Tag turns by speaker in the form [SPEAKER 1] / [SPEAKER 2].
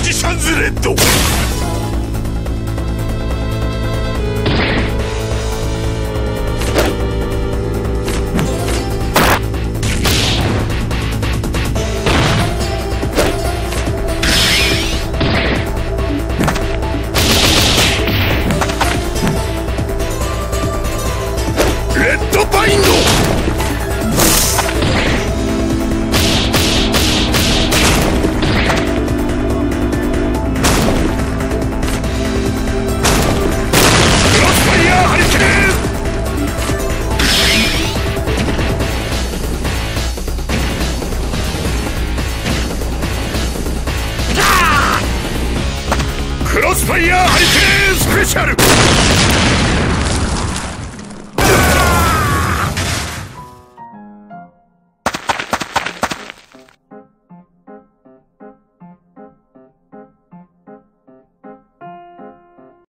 [SPEAKER 1] シャンズレッド。レッドバインド。クロスファイヤーハリケーンスペシャル